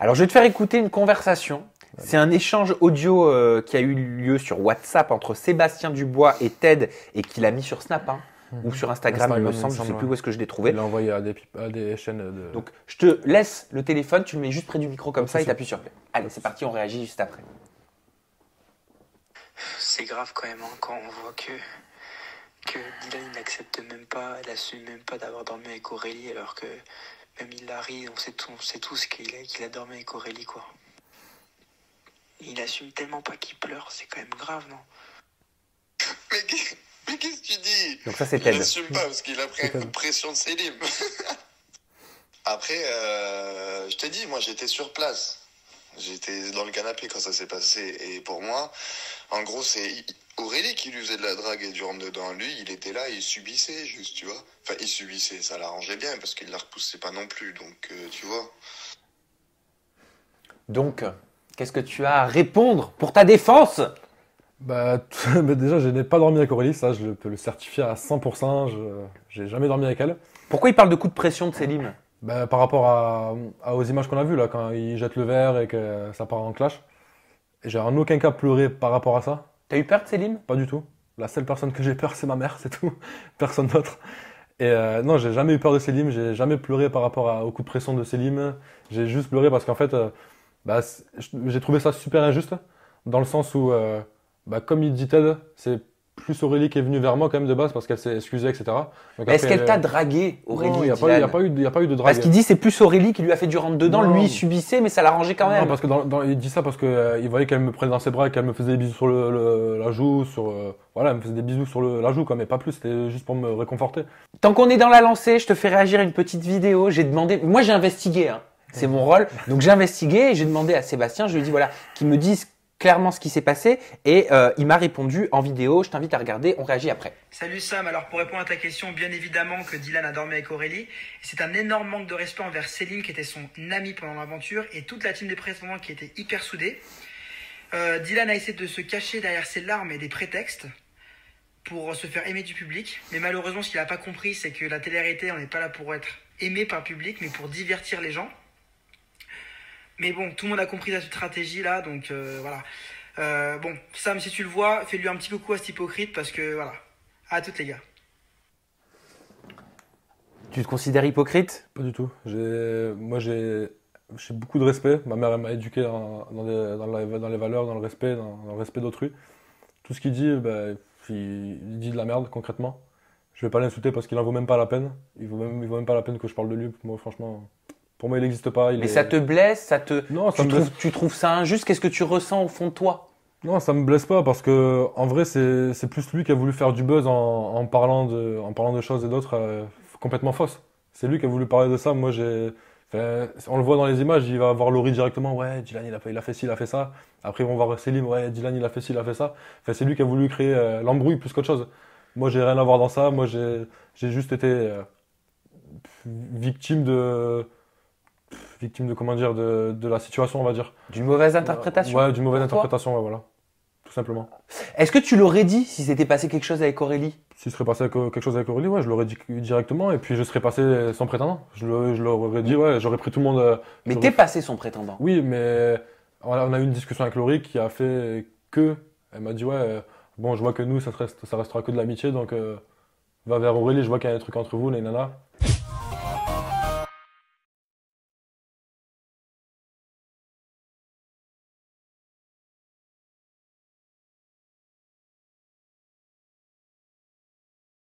Alors, je vais te faire écouter une conversation. C'est un échange audio euh, qui a eu lieu sur WhatsApp entre Sébastien Dubois et Ted et qu'il a mis sur Snap hein, ou sur Instagram, il me Instagram, il me semble. Je sais semble, plus où est-ce que je l'ai trouvé. Il l'a envoyé à des, pip- à des chaînes de. Donc, je te laisse le téléphone, tu le mets juste près du micro comme ça et t'appuies sur play. Allez, c'est parti, on réagit juste après. C'est grave quand même hein, quand on voit que, que Dylan n'accepte même pas, il assume même pas d'avoir dormi avec Aurélie alors que même Hilary, on sait, tout, on sait tous qu'il a, qu'il a dormi avec Aurélie quoi. Il assume tellement pas qu'il pleure, c'est quand même grave non Mais qu'est- mais qu'est-ce que tu dis? Donc ça, c'est Il n'assume pas parce qu'il a pris un coup de pression de Selim. Après, euh, je t'ai dit, moi j'étais sur place. J'étais dans le canapé quand ça s'est passé. Et pour moi, en gros, c'est Aurélie qui lui faisait de la drague et du rentre dedans. Lui, il était là, il subissait juste, tu vois. Enfin, il subissait, ça l'arrangeait bien parce qu'il la repoussait pas non plus. Donc, euh, tu vois. Donc, qu'est-ce que tu as à répondre pour ta défense? Bah, mais déjà, je n'ai pas dormi avec Aurélie, ça, je peux le certifier à 100%. Je j'ai jamais dormi avec elle. Pourquoi il parle de coup de pression de Selim? Bah, par rapport à, à- aux images qu'on a vues, là, quand il jette le verre et que ça part en clash. J'ai en aucun cas pleuré par rapport à ça. T'as eu peur de Selim Pas du tout. La seule personne que j'ai peur, c'est ma mère, c'est tout. Personne d'autre. Et euh, non, j'ai jamais eu peur de Selim, j'ai jamais pleuré par rapport à- au coup de pression de Selim. J'ai juste pleuré parce qu'en fait, euh, bah, j'ai trouvé ça super injuste, dans le sens où, euh, bah, comme il dit Ted, c'est plus Aurélie qui est venue vers moi quand même de base parce qu'elle s'est excusée, etc. Donc Est-ce après, qu'elle t'a dragué, Aurélie Non, il n'y a, pas il y a, pas eu de- il y a pas eu de drague. Parce qu'il dit c'est plus Aurélie qui lui a fait du rentre dedans, Non. lui il subissait, mais ça l'arrangeait quand même. Non, parce que dans, dans- il dit ça parce que euh, il voyait qu'elle me prenait dans ses bras, et qu'elle me faisait des bisous sur le, le- la joue, sur euh, voilà, elle me faisait des bisous sur le, la joue, quoi, mais pas plus. C'était juste pour me réconforter. Tant qu'on est dans la lancée, je te fais réagir à une petite vidéo. J'ai demandé, moi j'ai investigué, hein. c'est mon rôle. Donc j'ai investigué et j'ai demandé à Sébastien, je lui ai dit voilà, qu'il me dise clairement ce qui s'est passé et euh, il m'a répondu en vidéo. Je t'invite à regarder, on réagit après. Salut Sam, alors pour répondre à ta question, bien évidemment que Dylan a dormi avec Aurélie. C'est un énorme manque de respect envers Céline qui était son ami pendant l'aventure et toute la team des prétendants qui était hyper soudée. Euh, Dylan a essayé de se cacher derrière ses larmes et des prétextes pour se faire aimer du public. Mais malheureusement, ce qu'il n'a pas compris, c'est que la télé-réalité, on n'est pas là pour être aimé par le public, mais pour divertir les gens. Mais bon, tout le monde a compris la stratégie là, donc euh, voilà. Euh, bon, Sam, si tu le vois, fais-lui un petit coucou à cet hypocrite parce que voilà. À toutes les gars. Tu te considères hypocrite? Pas du tout. Moi, j'ai, j'ai beaucoup de respect. Ma mère elle m'a éduqué dans, dans, des- dans la- dans les valeurs, dans le respect, dans, dans le respect d'autrui. Tout ce qu'il dit, ben, il, il dit de la merde concrètement. Je vais pas l'insulter parce qu'il en vaut même pas la peine. Il vaut même, il vaut même pas la peine que je parle de lui. Moi, franchement, pour moi, il n'existe pas. Il Mais est- ça te blesse, ça te. Non, ça tu, me blesse. trouves, tu trouves ça injuste? Qu'est-ce que tu ressens au fond de toi? Non, ça me blesse pas parce que en vrai, c'est plus lui qui a voulu faire du buzz en, en parlant de en parlant de choses et d'autres euh, complètement fausses. C'est lui qui a voulu parler de ça. Moi, j'ai on le voit dans les images, il va voir Laurie directement. Ouais, Dylan, il a fait, il a fait ci, il a fait ça. Après, ils vont voir Céline. Ouais, Dylan, il a fait ci, il a fait ça. Enfin, c'est lui qui a voulu créer euh, l'embrouille plus qu'autre chose. Moi, j'ai rien à voir dans ça. Moi, j'ai j'ai juste été euh, victime de victime de comment dire de, de la situation, on va dire. D'une mauvaise interprétation Ouais, d'une mauvaise interprétation, ouais, voilà. Tout simplement. Est-ce que tu l'aurais dit si s'était passé quelque chose avec Aurélie? S'il serait passé quelque chose avec Aurélie, ouais, je l'aurais dit directement et puis je serais passé sans prétendant. Je, je leur aurais dit, ouais, j'aurais pris tout le monde. euh, Mais t'es passé son prétendant. Oui, mais on a, eu une discussion avec Laurie qui a fait que. Elle m'a dit, ouais, bon, je vois que nous, ça, reste, ça restera que de l'amitié, donc euh, va vers Aurélie, je vois qu'il y a un truc entre vous, les nanas.